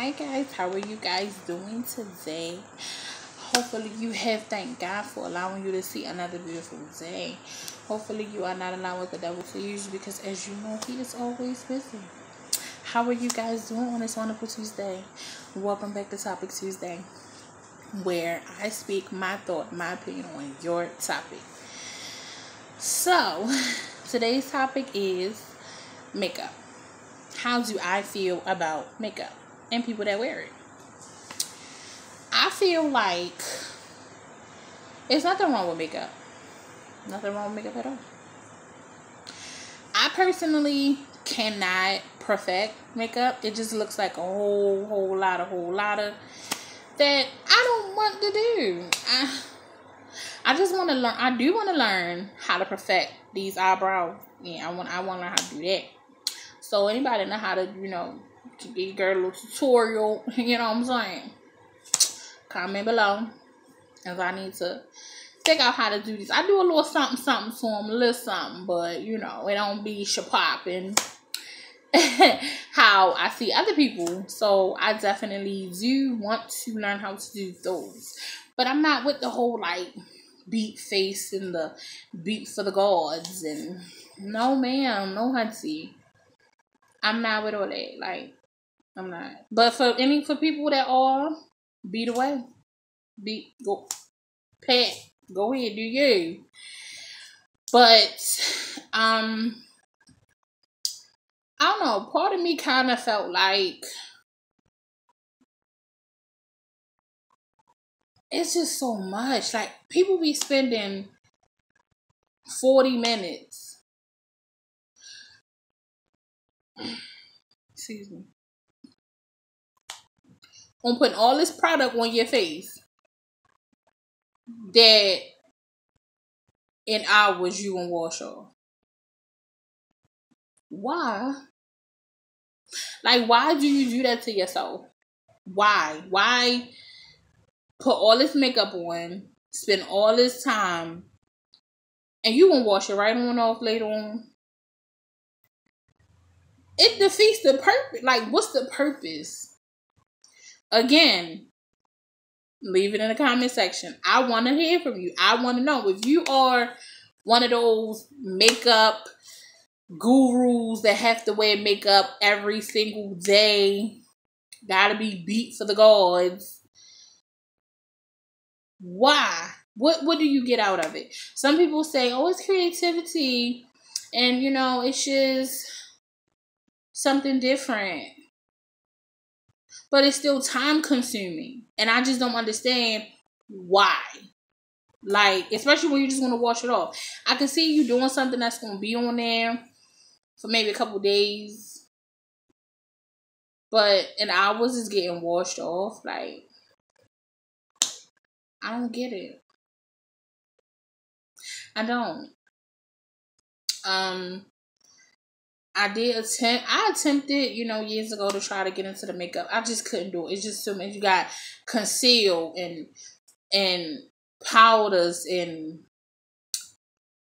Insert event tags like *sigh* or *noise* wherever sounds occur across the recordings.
Hi guys, how are you guys doing today? Hopefully you have thank God for allowing you to see another beautiful day. Hopefully you are not allowing the devil to use because as you know he is always busy. How are you guys doing on this wonderful Tuesday? Welcome back to Topic Tuesday where I speak my thought, my opinion on your topic. So today's topic is makeup. How do I feel about makeup? And people that wear it. I feel like it's nothing wrong with makeup. Nothing wrong with makeup at all. I personally cannot perfect makeup. It just looks like a whole, whole lot, a whole lot of that I don't want to do. I, I just want to learn. I do want to learn how to perfect these eyebrows. Yeah, I want. I want to learn how to do that. So anybody know how to, you know, to girl little tutorial, *laughs* you know what I'm saying? Comment below. As I need to figure out how to do this. I do a little something, something to them, a little something, but you know, it don't be shapopping *laughs* how I see other people. So I definitely do want to learn how to do those. But I'm not with the whole like beat face and the beat for the gods and no ma'am, no hunty. I'm not with all that. Like I'm not. But for any for people that are, beat away. Beat go pet. Go ahead, do you. But um I don't know, part of me kinda felt like it's just so much. Like people be spending 40 minutes. Excuse me on putting all this product on your face that in hours you won't wash off. Why? Like, why do you do that to yourself? Why? Why put all this makeup on, spend all this time, and you won't wash it right on off later on? It defeats the purpose. Like, what's the purpose? Again, leave it in the comment section. I want to hear from you. I want to know if you are one of those makeup gurus that have to wear makeup every single day, gotta be beat for the gods. Why? What what do you get out of it? Some people say, "Oh, it's creativity," and you know, it's just something different but it's still time consuming. And I just don't understand why. Like, especially when you just want to wash it off. I can see you doing something that's going to be on there for maybe a couple days. But in hours, it's getting washed off. Like, I don't get it. I don't. Um, I did attempt. I attempted, you know, years ago to try to get into the makeup. I just couldn't do it. It's just too much. You got conceal and and powders and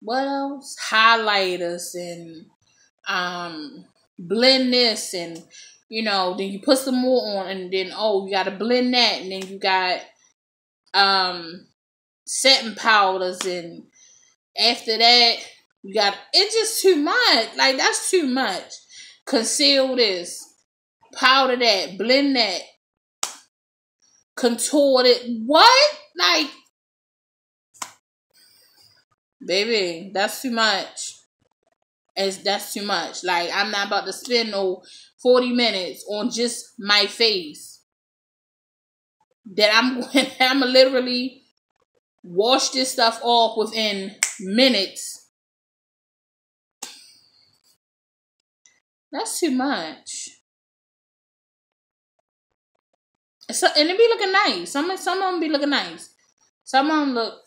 what else? Highlighters and um blend this and you know then you put some more on and then oh you got to blend that and then you got um setting powders and after that you got it's just too much. Like that's too much. Conceal this, powder that, blend that, contour it. What? Like, baby, that's too much. It's that's too much. Like I'm not about to spend no 40 minutes on just my face. That I'm going *laughs* I'm literally wash this stuff off within minutes That's too much. So, and it be looking nice. Some some of them be looking nice. Some of them look.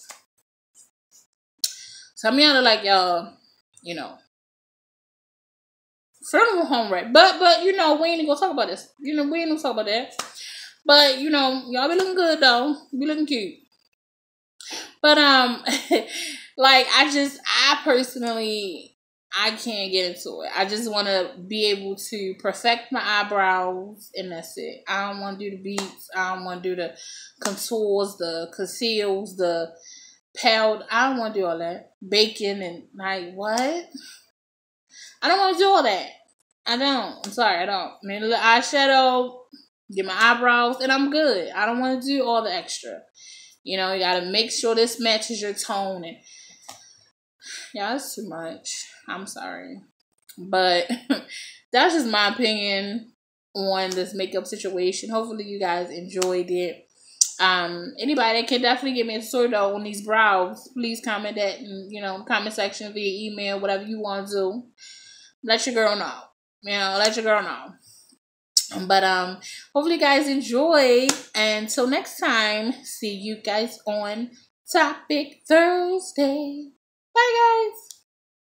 Some of y'all look like y'all, you know, funeral home right. But but you know we ain't gonna talk about this. You know we ain't gonna talk about that. But you know y'all be looking good though. Be looking cute. But um, *laughs* like I just I personally I can't get into it. I just want to be able to perfect my eyebrows, and that's it. I don't want to do the beats. I don't want to do the contours, the conceals, the pale. I don't want to do all that. baking and like what? I don't want to do all that. I don't. I'm sorry, I don't. I mean, the eyeshadow, get my eyebrows, and I'm good. I don't want to do all the extra. You know, you got to make sure this matches your tone and yeah, that's too much. I'm sorry. But *laughs* that's just my opinion on this makeup situation. Hopefully you guys enjoyed it. Um, anybody can definitely give me a tutorial on these brows, please comment that in, you know, comment section via email, whatever you want to do. Let your girl know. You know, let your girl know. But um, hopefully you guys enjoy. and till next time, see you guys on Topic Thursday. Bye, guys.